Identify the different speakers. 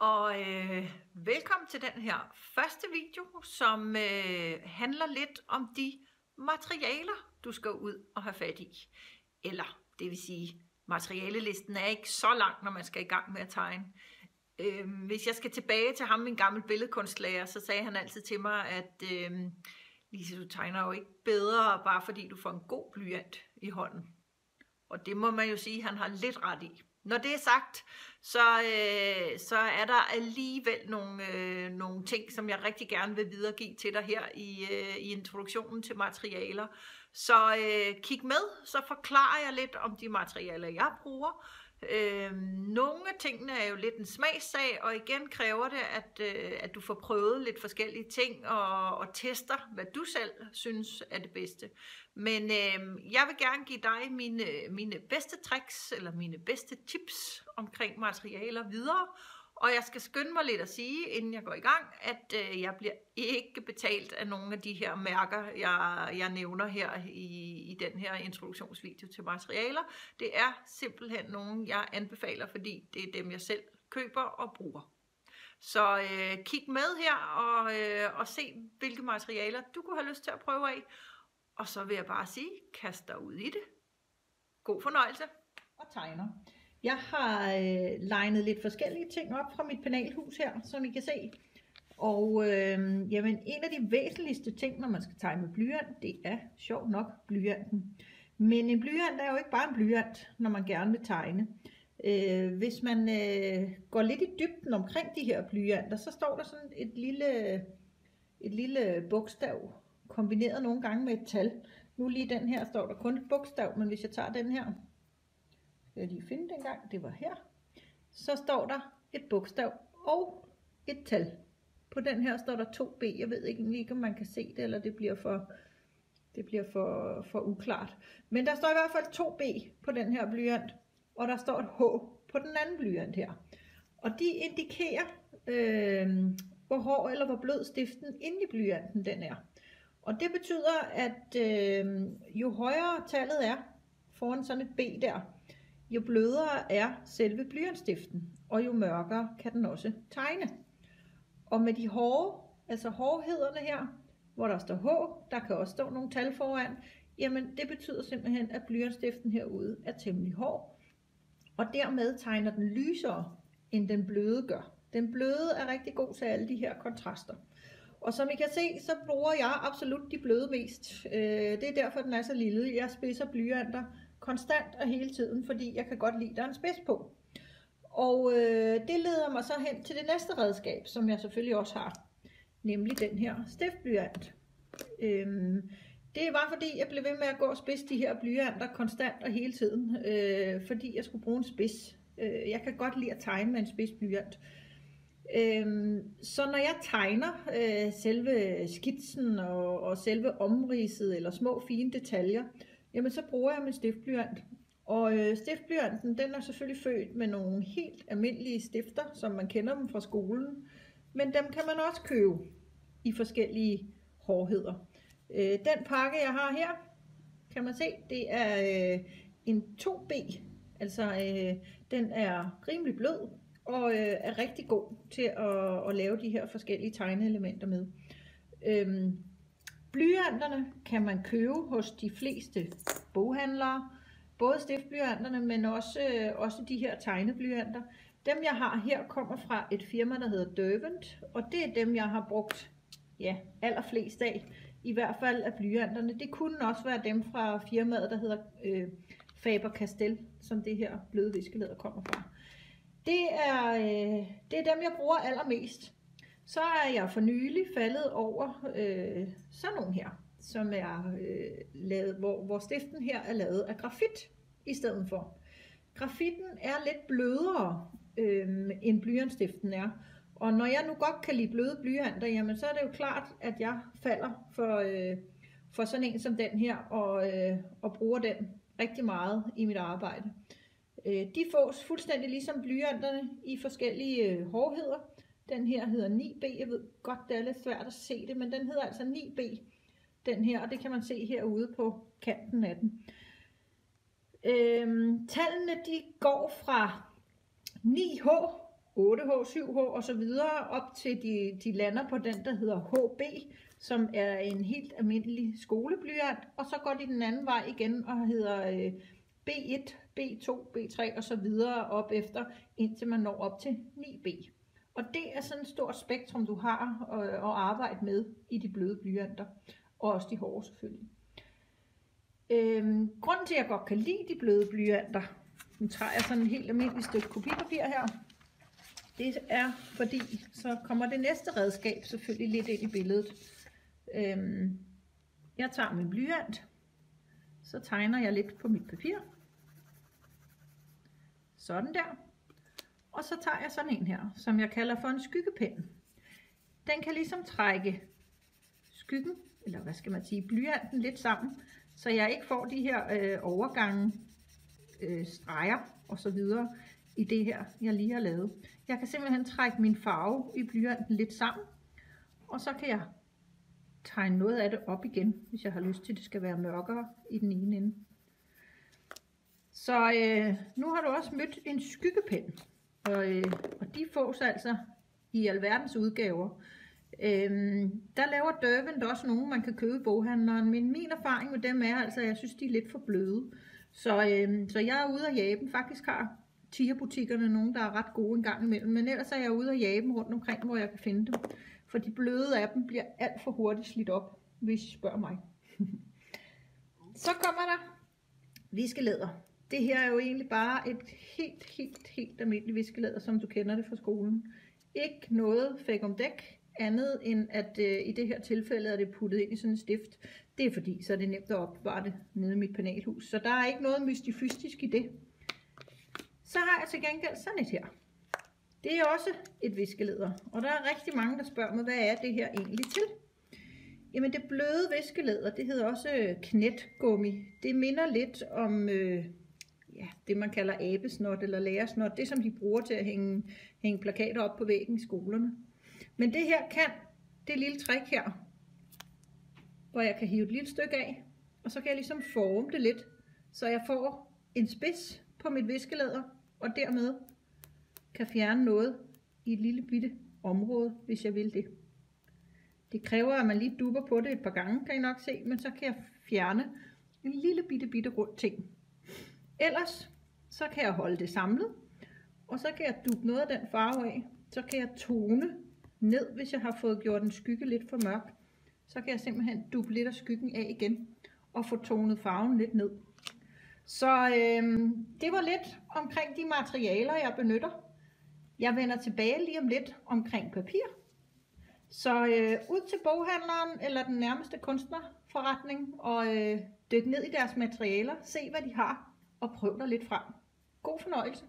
Speaker 1: og øh, velkommen til den her første video, som øh, handler lidt om de materialer, du skal ud og have fat i. Eller, det vil sige, materialelisten er ikke så lang, når man skal i gang med at tegne. Øh, hvis jeg skal tilbage til ham, min gammel billedkunstlærer, så sagde han altid til mig, at øh, Lise, du tegner jo ikke bedre, bare fordi du får en god blyant i hånden. Og det må man jo sige, han har lidt ret i. Når det er sagt, så, øh, så er der alligevel nogle, øh, nogle ting, som jeg rigtig gerne vil videregive til dig her i, øh, i introduktionen til materialer. Så øh, kig med, så forklarer jeg lidt om de materialer, jeg bruger. Øh, nogle af tingene er jo lidt en smagssag, og igen kræver det, at, øh, at du får prøvet lidt forskellige ting og, og tester, hvad du selv synes er det bedste. Men øh, jeg vil gerne give dig mine, mine bedste tricks, eller mine bedste tips omkring materialer videre. Og jeg skal skynde mig lidt at sige, inden jeg går i gang, at øh, jeg bliver ikke betalt af nogle af de her mærker, jeg, jeg nævner her i, i den her introduktionsvideo til materialer. Det er simpelthen nogle, jeg anbefaler, fordi det er dem, jeg selv køber og bruger. Så øh, kig med her og, øh, og se, hvilke materialer du kunne have lyst til at prøve af. Og så vil jeg bare sige, kast dig ud i det. God fornøjelse.
Speaker 2: Og tegner. Jeg har øh, legnet lidt forskellige ting op fra mit penalhus her, som I kan se. Og øh, jamen, en af de væsentligste ting, når man skal tegne med blyant, det er sjov nok blyanten. Men en blyant er jo ikke bare en blyant, når man gerne vil tegne. Øh, hvis man øh, går lidt i dybden omkring de her blyanter, så står der sådan et lille, et lille bogstav, kombineret nogle gange med et tal. Nu lige den her står der kun et bogstav, men hvis jeg tager den her, skal jeg lige finde den gang, det var her, så står der et bogstav og et tal. På den her står der 2B. Jeg ved ikke, ikke om man kan se det, eller det bliver for, det bliver for, for uklart. Men der står i hvert fald 2B på den her blyant, og der står et H på den anden blyant her. Og de indikerer, øh, hvor hård eller hvor blød stiften inde i blyanten den er. Og det betyder, at øh, jo højere tallet er foran sådan et B der, jo blødere er selve blyantstiften, og jo mørkere kan den også tegne. Og med de hårde, altså hårdhederne her, hvor der står H, der kan også stå nogle tal foran, jamen det betyder simpelthen, at blyantstiften herude er temmelig hård, og dermed tegner den lysere, end den bløde gør. Den bløde er rigtig god til alle de her kontraster. Og som I kan se, så bruger jeg absolut de bløde mest. Øh, det er derfor, den er så lille. Jeg spidser blyanter konstant og hele tiden, fordi jeg kan godt lide, der er en spids på. Og øh, det leder mig så hen til det næste redskab, som jeg selvfølgelig også har, nemlig den her stiftblyant. Øhm, det var fordi, jeg blev ved med at gå og spidse de her blyanter konstant og hele tiden, øh, fordi jeg skulle bruge en spids. Øh, jeg kan godt lide at tegne med en spids blyant. Øhm, så når jeg tegner øh, selve skitsen og, og selve omridset eller små fine detaljer, jamen så bruger jeg min stiftblyant. Og øh, stiftblyanten, den er selvfølgelig født med nogle helt almindelige stifter, som man kender dem fra skolen. Men dem kan man også købe i forskellige hårdheder. Øh, den pakke, jeg har her, kan man se, det er øh, en 2B. Altså, øh, den er rimelig blød og øh, er rigtig god til at, at lave de her forskellige tegneelementer med. Øh, Blyanterne kan man købe hos de fleste boghandlere, både stiftblyanterne, men også, øh, også de her tegneblyanter. Dem jeg har her kommer fra et firma, der hedder Derwent, og det er dem, jeg har brugt ja, allerflest af, i hvert fald af blyanterne. Det kunne også være dem fra firmaet, der hedder øh, Faber-Castell, som det her bløde viskelæder kommer fra. Det er, øh, det er dem, jeg bruger allermest. Så er jeg for nylig faldet over øh, sådan nogle her, som er øh, lavet, hvor, hvor stiften her er lavet af grafit i stedet for. Grafitten er lidt blødere øh, end blyantstiften er. Og når jeg nu godt kan lide bløde blyanter, jamen så er det jo klart, at jeg falder for, øh, for sådan en som den her, og, øh, og bruger den rigtig meget i mit arbejde. Øh, de fås fuldstændig ligesom blyanterne i forskellige øh, hårdheder. Den her hedder 9B. Jeg ved godt, det er lidt svært at se det, men den hedder altså 9B. Den her, og det kan man se herude på kanten af den. Øhm, tallene de går fra 9H 8H, 7H og så videre, op til de, de lander på den, der hedder HB, som er en helt almindelig skoleblyant, og så går de den anden vej igen og hedder øh, B1, B2, B3 og så videre op efter, indtil man når op til 9B. Og det er sådan et stort spektrum, du har at, at arbejde med i de bløde blyanter, og også de hårde selvfølgelig. Øhm, grunden til, at jeg godt kan lide de bløde blyanter, nu tager jeg sådan et helt almindeligt stykke kopipapir her, det er fordi, så kommer det næste redskab selvfølgelig lidt ind i billedet. Øhm, jeg tager min blyant, så tegner jeg lidt på mit papir. Sådan der. Og så tager jeg sådan en her, som jeg kalder for en skyggepen. Den kan ligesom trække skyggen, eller hvad skal man sige, blyanten lidt sammen, så jeg ikke får de her øh, overgange, øh, streger og så videre i det her, jeg lige har lavet. Jeg kan simpelthen trække min farve i blyanten lidt sammen, og så kan jeg tegne noget af det op igen, hvis jeg har lyst til, at det skal være mørkere i den ene ende. Så øh, nu har du også mødt en skyggepen, og, øh, og de fås altså i alverdens udgaver. Øhm, der laver Derwent også nogle, man kan købe i boghandleren, men min erfaring med dem er altså, at jeg synes, de er lidt for bløde. Så, øhm, så jeg er ude at jage dem. Faktisk har tigerbutikkerne nogle, der er ret gode en gang imellem, men ellers er jeg ude at jage dem rundt omkring, hvor jeg kan finde dem. For de bløde af dem bliver alt for hurtigt slidt op, hvis I spørger mig. så kommer der viskelæder. Det her er jo egentlig bare et helt, helt, helt almindeligt viskelæder, som du kender det fra skolen. Ikke noget fæk om dæk, andet end at øh, i det her tilfælde er det puttet ind i sådan en stift. Det er fordi, så er det nemt at opbevare det nede i mit panelhus. Så der er ikke noget mystifystisk i det. Så har jeg til gengæld sådan et her. Det er også et viskeleder, og der er rigtig mange, der spørger mig, hvad er det her egentlig til? Jamen det bløde viskeleder, det hedder også øh, knetgummi. Det minder lidt om øh, ja, det, man kalder abesnot eller lærersnot. Det, som de bruger til at hænge, hænge plakater op på væggen i skolerne. Men det her kan, det lille trick her, hvor jeg kan hive et lille stykke af, og så kan jeg ligesom forme det lidt, så jeg får en spids på mit viskelæder, og dermed kan fjerne noget i et lille bitte område, hvis jeg vil det. Det kræver, at man lige dupper på det et par gange, kan I nok se, men så kan jeg fjerne en lille bitte bitte rund ting. Ellers, så kan jeg holde det samlet, og så kan jeg duppe noget af den farve af. Så kan jeg tone ned, hvis jeg har fået gjort en skygge lidt for mørk. Så kan jeg simpelthen duppe lidt af skyggen af igen, og få tonet farven lidt ned. Så øhm, det var lidt omkring de materialer, jeg benytter. Jeg vender tilbage lige om lidt omkring papir. Så øh, ud til boghandleren eller den nærmeste kunstnerforretning og øh, dyk ned i deres materialer, se hvad de har og prøv dig lidt frem. God fornøjelse.